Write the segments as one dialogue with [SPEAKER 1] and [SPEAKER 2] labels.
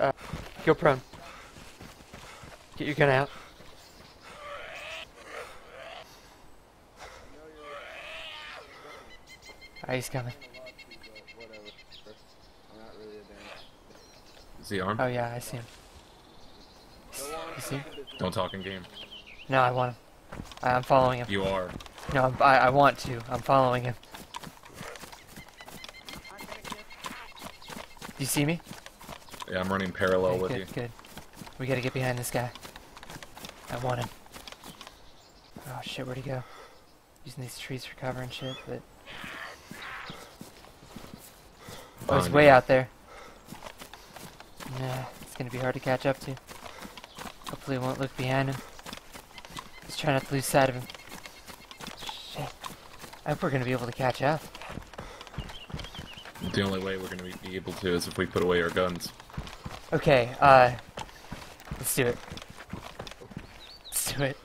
[SPEAKER 1] Uh, go prone. Get your gun out. Ah, he's coming.
[SPEAKER 2] Is he armed?
[SPEAKER 1] Oh yeah, I see him. You see him?
[SPEAKER 2] Don't talk in game.
[SPEAKER 1] No, I want him. I, I'm following him.
[SPEAKER 2] You are.
[SPEAKER 1] No, I'm, I, I want to. I'm following him. Do you see me?
[SPEAKER 2] Yeah, I'm running parallel
[SPEAKER 1] Okay,
[SPEAKER 2] with
[SPEAKER 1] good,
[SPEAKER 2] you.
[SPEAKER 1] good. We gotta get behind this guy. I want him. Oh shit, where'd he go? Using these trees for cover and shit, but... Oh, he's way out there. Nah, it's gonna be hard to catch up to. Hopefully he won't look behind him. Just try not to lose sight of him. Shit. I hope we're gonna be able to catch up.
[SPEAKER 2] The only way we're gonna be able to is if we put away our guns.
[SPEAKER 1] Okay, uh... Let's do it. Let's do it.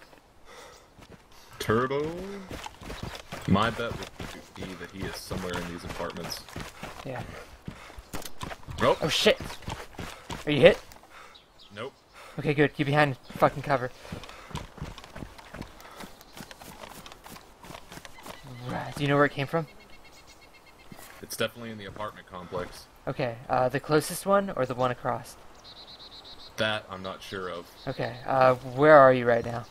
[SPEAKER 2] Turbo. My bet would be that he is somewhere in these apartments.
[SPEAKER 1] Yeah.
[SPEAKER 2] Nope.
[SPEAKER 1] Oh shit! Are you hit?
[SPEAKER 2] Nope.
[SPEAKER 1] Okay, good. Get behind fucking cover. Right. Do you know where it came from?
[SPEAKER 2] It's definitely in the apartment complex.
[SPEAKER 1] Okay, uh, the closest one or the one across?
[SPEAKER 2] That I'm not sure of.
[SPEAKER 1] Okay, uh, where are you right now?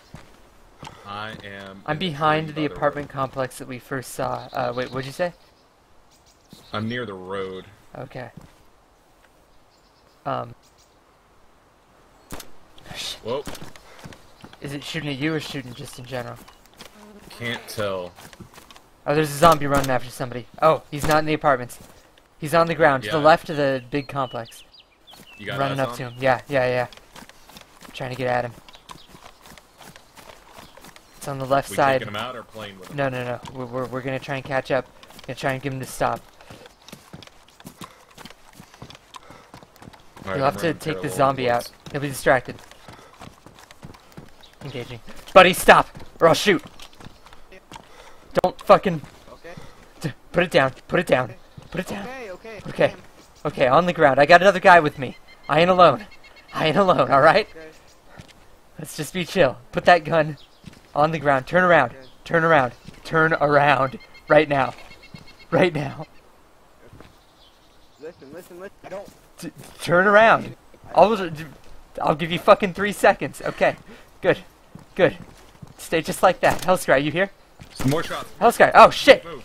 [SPEAKER 2] I am.
[SPEAKER 1] I'm
[SPEAKER 2] the
[SPEAKER 1] behind the
[SPEAKER 2] by road.
[SPEAKER 1] apartment complex that we first saw. Uh, wait, what'd you say?
[SPEAKER 2] I'm near the road.
[SPEAKER 1] Okay. Um.
[SPEAKER 2] Whoa.
[SPEAKER 1] Is it shooting at you or shooting just in general?
[SPEAKER 2] Can't tell.
[SPEAKER 1] Oh, there's a zombie running after somebody. Oh, he's not in the apartments. He's on the ground to the left of the big complex.
[SPEAKER 2] You got
[SPEAKER 1] running up
[SPEAKER 2] on?
[SPEAKER 1] to him. Yeah, yeah, yeah. Trying to get at him. It's on the left
[SPEAKER 2] We
[SPEAKER 1] side.
[SPEAKER 2] him out or playing with him?
[SPEAKER 1] No, no, no. We're, we're, we're gonna try and catch up. Gonna try and get him to stop.
[SPEAKER 2] Alright,
[SPEAKER 1] You'll
[SPEAKER 2] I'm
[SPEAKER 1] have to take the zombie out. He'll be distracted. Engaging. Buddy, stop! Or I'll shoot! Don't fucking...
[SPEAKER 3] Okay.
[SPEAKER 1] Put it down. Put it down. Put it down.
[SPEAKER 3] Okay, okay.
[SPEAKER 1] Okay. Okay, on the ground. I got another guy with me. I ain't alone. I ain't alone, alright?
[SPEAKER 3] Okay.
[SPEAKER 1] Let's just be chill. Put that gun on the ground. Turn around.
[SPEAKER 3] Okay.
[SPEAKER 1] Turn around. Turn around. Right now. Right now.
[SPEAKER 3] Listen, listen, listen. I don't.
[SPEAKER 1] T- turn around. I'll, I'll give you fucking three seconds. Okay. Good. Good. Stay just like that. Hellsky, you here?
[SPEAKER 2] More shots.
[SPEAKER 1] Oh, Hellsky. Oh, shit.
[SPEAKER 2] Move.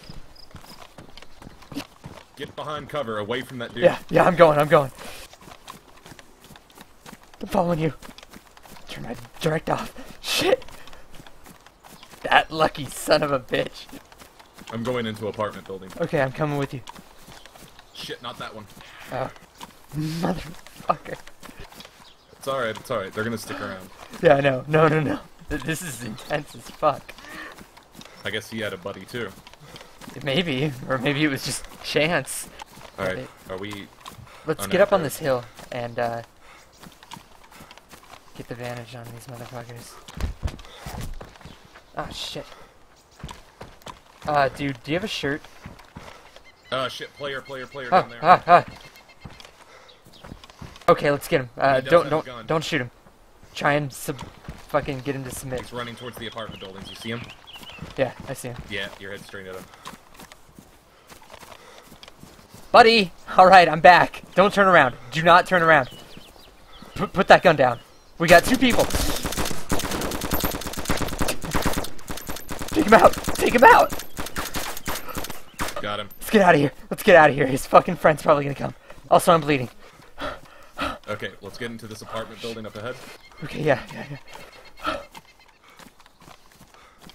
[SPEAKER 2] Get behind cover, away from that dude.
[SPEAKER 1] Yeah, yeah, I'm going. I'm going. I'm following you. Turn my direct off. Shit. That lucky son of a bitch.
[SPEAKER 2] I'm going into apartment building.
[SPEAKER 1] Okay, I'm coming with you.
[SPEAKER 2] Shit, not that one.
[SPEAKER 1] Oh. Motherfucker.
[SPEAKER 2] It's alright, it's alright. They're gonna stick around.
[SPEAKER 1] Yeah, I know. No, no, no. Th- This is intense as fuck.
[SPEAKER 2] I guess he had a buddy too.
[SPEAKER 1] Maybe, or maybe it was just chance.
[SPEAKER 2] Alright, are we...
[SPEAKER 1] Let's
[SPEAKER 2] Oh,
[SPEAKER 1] get
[SPEAKER 2] no,
[SPEAKER 1] up on this hill and uh, get the vantage on these motherfuckers. Ah, shit. Uh, dude, do you have a shirt?
[SPEAKER 2] Uh, shit, player, player, player
[SPEAKER 1] Ah,
[SPEAKER 2] down there.
[SPEAKER 1] ah, ah. Okay, let's get him. Uh, don't, don't, don't shoot him. Try and sub, fucking get him to submit.
[SPEAKER 2] He's running towards the apartment buildings. You see him?
[SPEAKER 1] Yeah, I see him.
[SPEAKER 2] Yeah, your head straight at him.
[SPEAKER 1] Buddy! Alright, I'm back. Don't turn around. Do not turn around. P put that gun down. We got two people. Take him out. Take him out.
[SPEAKER 2] Got him.
[SPEAKER 1] Let's get out of here. Let's get out of here. His fucking friend's probably gonna come. Also, I'm bleeding.
[SPEAKER 2] Okay, let's get into this apartment building up ahead.
[SPEAKER 1] Okay, yeah, yeah, yeah.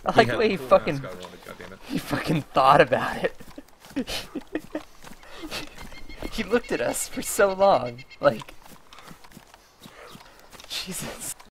[SPEAKER 1] I like the way he
[SPEAKER 2] cool
[SPEAKER 1] fucking
[SPEAKER 2] mask I wanted, goddammit.
[SPEAKER 1] he fucking thought about it. he looked at us for so long, like Jesus.